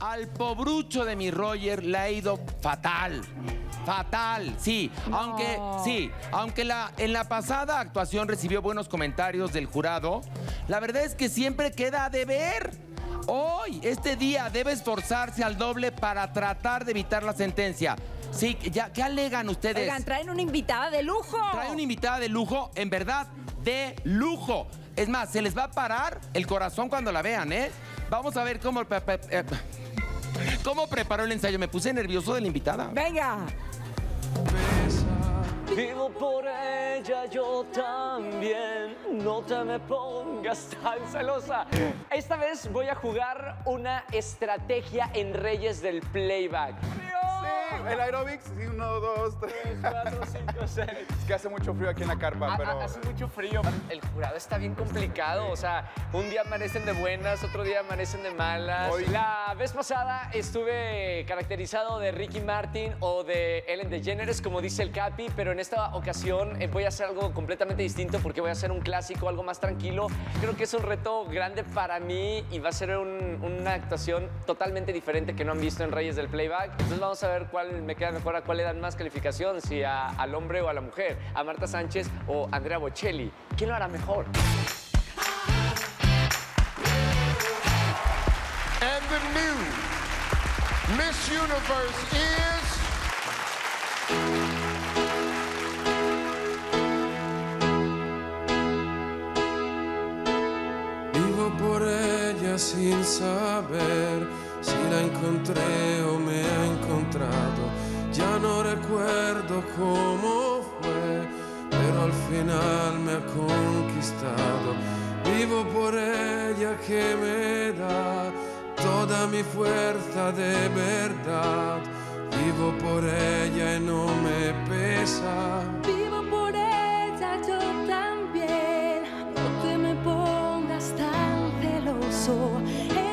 Al pobrucho de mi Roger le ha ido fatal. Fatal, sí. Aunque, sí, aunque la, en la pasada actuación recibió buenos comentarios del jurado, la verdad es que siempre queda a deber. Hoy, este día, debe esforzarse al doble para tratar de evitar la sentencia. Sí, ya, ¿qué alegan ustedes? Oigan, traen una invitada de lujo. Trae una invitada de lujo, en verdad, de lujo. Es más, se les va a parar el corazón cuando la vean, ¿eh? Vamos a ver cómo, cómo preparó el ensayo. Me puse nervioso de la invitada. Venga. Vivo por ella, yo también. No te me pongas tan celosa. Esta vez voy a jugar una estrategia en Reyes del Playback. El aerobics, sí, uno, dos, tres. 4, 5, 6. Es que hace mucho frío aquí en la carpa, pero... Hace mucho frío. El jurado está bien complicado. O sea, un día amanecen de buenas, otro día amanecen de malas. Hoy- La vez pasada estuve caracterizado de Ricky Martin o de Ellen DeGeneres, como dice el Capi, pero en esta ocasión eh, voy a hacer algo completamente distinto porque voy a hacer un clásico, algo más tranquilo. Creo que es un reto grande para mí y va a ser un- una actuación totalmente diferente que no han visto en Reyes del Playback. Entonces vamos a ver cuál me queda mejor, a cuál le dan más calificación, si a- al hombre o a la mujer, a Marta Sánchez o Andrea Bocelli. ¿Quién lo hará mejor? And the new Miss Universe is. Vivo por ella sin saber si la encontré o Ya no recuerdo cómo fue, pero al final me ha conquistado. Vivo por ella que me da toda mi fuerza de verdad. Vivo por ella y no me pesa. Vivo por ella, yo también. No te me pongas tan celoso.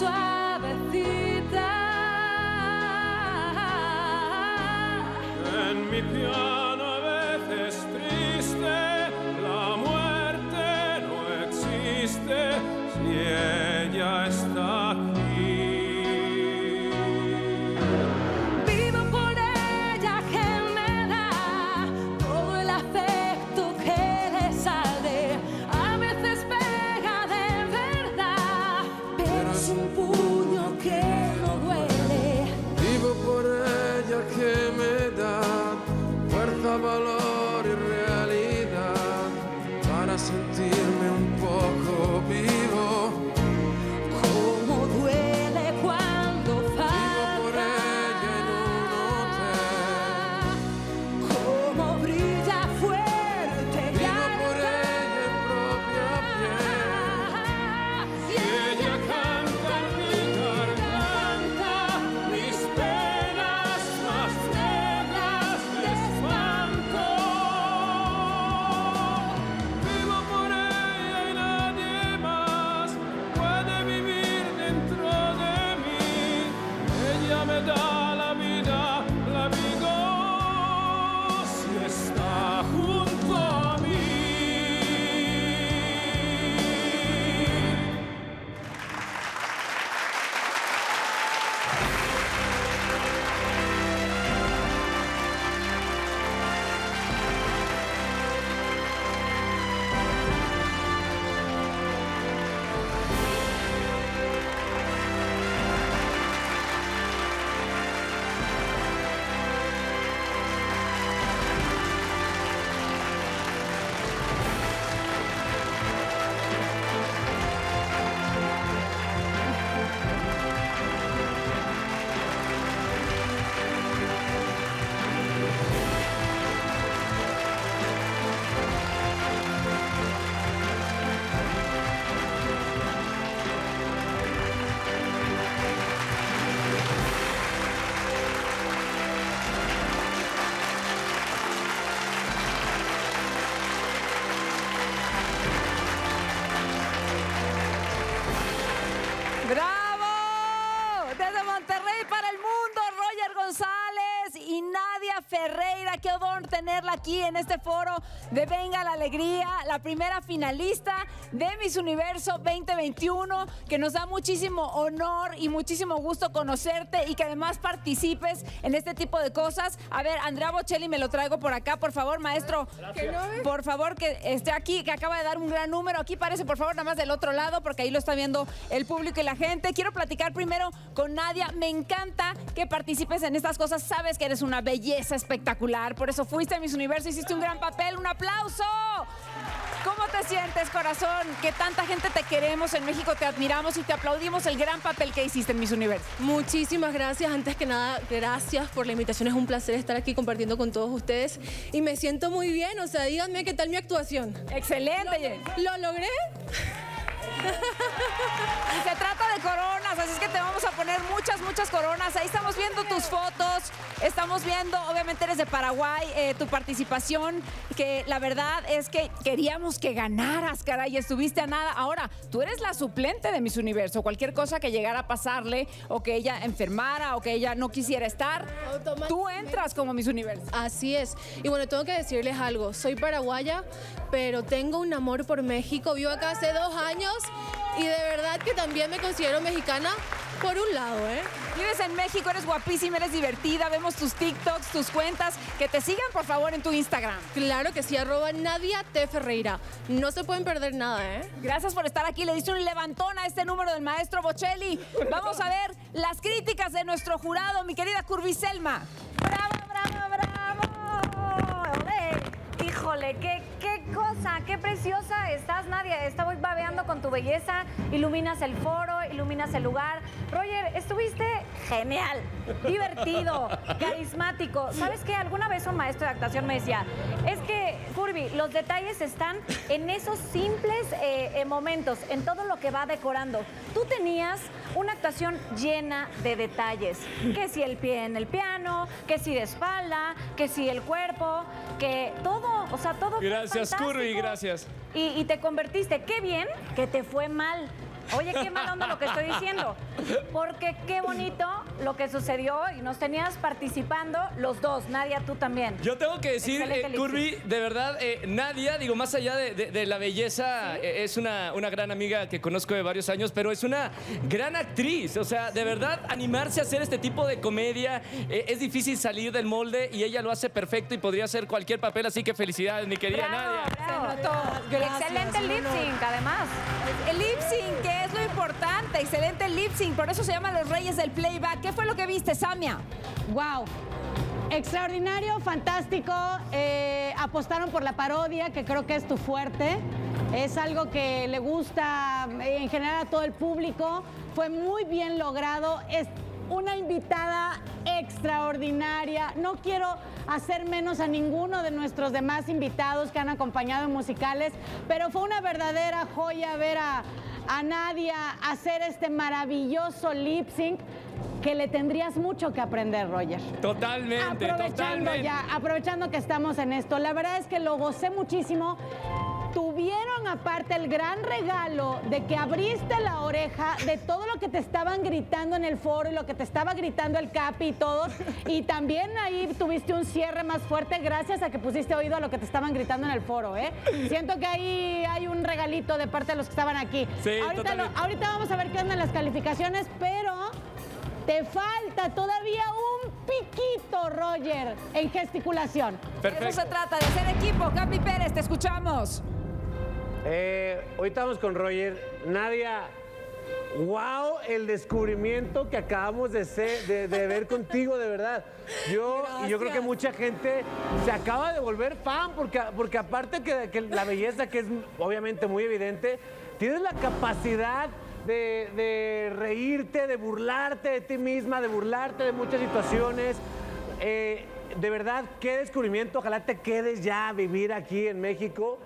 soir. all. ¡Bravo! Ferreira. Qué honor tenerla aquí en este foro de Venga la Alegría, la primera finalista de Miss Universo 2021, que nos da muchísimo honor y muchísimo gusto conocerte y que además participes en este tipo de cosas. A ver, Andrea Bocelli, me lo traigo por acá, por favor, maestro. Por favor, que esté aquí, que acaba de dar un gran número. Aquí parece, por favor, nada más del otro lado, porque ahí lo está viendo el público y la gente. Quiero platicar primero con Nadia. Me encanta que participes en estas cosas. Sabes que eres una belleza espectacular. Por eso fuiste a Miss Universo, hiciste un gran papel. ¡Un aplauso! ¿Cómo te sientes, corazón? Que tanta gente te queremos en México, te admiramos y te aplaudimos el gran papel que hiciste en Miss Universo. Muchísimas gracias. Antes que nada, gracias por la invitación. Es un placer estar aquí compartiendo con todos ustedes. Y me siento muy bien. O sea, díganme qué tal mi actuación. Excelente. ¿Lo logré? Y se trata de coronas, así es que te vamos a poner muchas, muchas coronas. Ahí estamos viendo tus fotos, estamos viendo, obviamente eres de Paraguay, eh, tu participación, que la verdad es que queríamos que ganaras, caray, estuviste a nada. Ahora, tú eres la suplente de Miss Universo, cualquier cosa que llegara a pasarle, o que ella enfermara, o que ella no quisiera estar, tú entras como Miss Universo. Así es. Y bueno, tengo que decirles algo. Soy paraguaya, pero tengo un amor por México. Vivo acá hace dos años y de verdad que también me considero mexicana por un lado, ¿eh? Vives en México, eres guapísima, eres divertida, vemos tus TikToks, tus cuentas, que te sigan por favor en tu Instagram. Claro que sí, arroba Nadia T. Ferreira. No se pueden perder nada, ¿eh? Gracias por estar aquí. Le diste un levantón a este número del maestro Bocelli. Vamos a ver las críticas de nuestro jurado, mi querida Curvi Selma. ¡Bravo, bravo, bravo! Ole, Híjole, qué, qué cosa, qué preciosa estás, Nadia. Babeando con tu belleza, iluminas el foro, iluminas el lugar. Estuviste genial, divertido, carismático. ¿Sabes qué? Alguna vez un maestro de actuación me decía, es que, Furby, los detalles están en esos simples eh, eh, momentos, en todo lo que va decorando. Tú tenías una actuación llena de detalles. Que si el pie en el piano, que si de espalda, que si el cuerpo, que todo, o sea, todo. Gracias, Curry, gracias. Y, y te convertiste, qué bien que te fue mal. Oye, qué mal onda lo que estoy diciendo. Porque qué bonito lo que sucedió y nos tenías participando los dos. Nadia, tú también. Yo tengo que decir, eh, Curvy, de verdad, eh, Nadia, digo, más allá de, de- de la belleza, eh, es una, una gran amiga que conozco de varios años, pero es una gran actriz. O sea, de verdad, animarse a hacer este tipo de comedia eh, es difícil salir del molde y ella lo hace perfecto y podría hacer cualquier papel, así que felicidades, mi querida Bravo, Nadia. bravo. Se notó. Gracias, Excelente lip sync, además. El lip sync, que importante, excelente lip sync, por eso se llaman los reyes del playback. ¿Qué fue lo que viste, Samia? Wow. Extraordinario, fantástico. eh, apostaron por la parodia, que creo que es tu fuerte. Es algo que le gusta eh, en general a todo el público. Fue muy bien logrado. Una invitada extraordinaria. No quiero hacer menos a ninguno de nuestros demás invitados que han acompañado en musicales, pero fue una verdadera joya ver a, a Nadia hacer este maravilloso lip sync que le tendrías mucho que aprender, Roger. Totalmente, Aprovechando totalmente. ya, aprovechando que estamos en esto, la verdad es que lo gocé muchísimo. Tuvieron aparte el gran regalo de que abriste la oreja de todo lo que te estaban gritando en el foro y lo que te estaba gritando el Capi y todos. Y también ahí tuviste un cierre más fuerte gracias a que pusiste oído a lo que te estaban gritando en el foro, ¿eh? Siento que ahí hay un regalito de parte de los que estaban aquí. Sí, ahorita, lo- ahorita vamos a ver qué andan las calificaciones, pero te falta todavía un piquito, Roger, en gesticulación. De Eso se trata, de ser equipo. Capi Pérez, te escuchamos. Eh, ahorita vamos con Roger. Nadia, wow, el descubrimiento que acabamos de, ser- de, de ver contigo, de verdad. Yo, yo creo que mucha gente se acaba de volver fan, porque, porque aparte que, que la belleza, que es obviamente muy evidente, tienes la capacidad de, de reírte, de burlarte de ti misma, de burlarte de muchas situaciones. Eh, de verdad, qué descubrimiento. Ojalá te quedes ya a vivir aquí en México.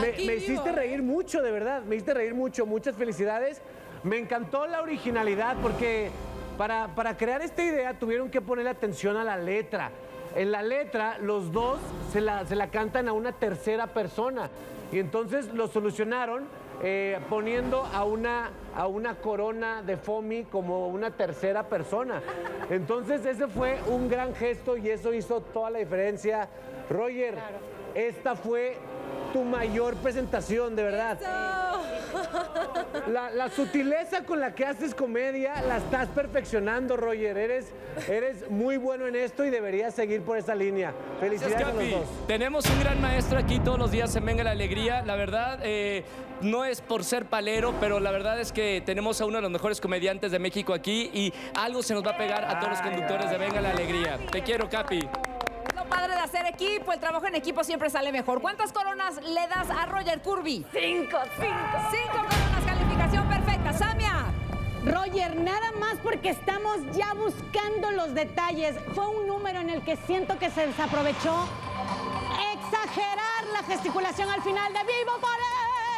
Me, hiciste ¿eh? reír mucho, de verdad. Me hiciste reír mucho. Muchas felicidades. Me encantó la originalidad porque para, para crear esta idea tuvieron que poner atención a la letra. En la letra, los dos se la, se la cantan a una tercera persona. Y entonces lo solucionaron eh, poniendo a una, a una corona de Fomi como una tercera persona. Entonces ese fue un gran gesto y eso hizo toda la diferencia. Roger, esta fue tu mayor presentación, de verdad. La, la sutileza con la que haces comedia la estás perfeccionando, Roger. Eres, eres muy bueno en esto y deberías seguir por esa línea. Felicidades Gracias, a los Capi. dos. Tenemos un gran maestro aquí todos los días en Venga la Alegría. La verdad, eh, no es por ser palero, pero la verdad es que tenemos a uno de los mejores comediantes de México aquí y algo se nos va a pegar a todos los conductores de Venga la Alegría. Te quiero, Capi. Padre de hacer equipo, el trabajo en equipo siempre sale mejor. ¿Cuántas coronas le das a Roger Curvy? Cinco, cinco. Cinco coronas, calificación perfecta. Samia. Roger, nada más porque estamos ya buscando los detalles. Fue un número en el que siento que se desaprovechó. Exagerar la gesticulación al final de vivo por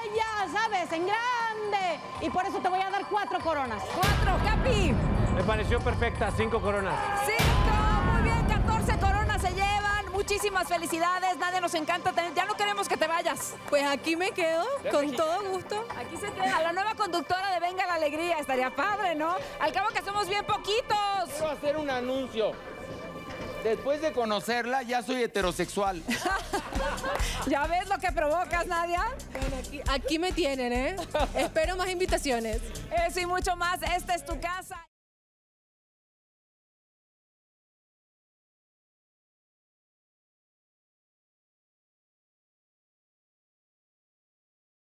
ella, ¿sabes? En grande. Y por eso te voy a dar cuatro coronas. Cuatro, Capi. Me pareció perfecta, cinco coronas. Cinco, Muchísimas felicidades, nadie nos encanta tener. Ya no queremos que te vayas. Pues aquí me quedo, con todo gusto. Aquí se queda la nueva conductora de Venga la Alegría. Estaría padre, ¿no? Al cabo que somos bien poquitos. Quiero hacer un anuncio. Después de conocerla, ya soy heterosexual. ¿Ya ves lo que provocas, Nadia? Bueno, aquí, aquí me tienen, ¿eh? Espero más invitaciones. Eso y mucho más. Esta es tu casa.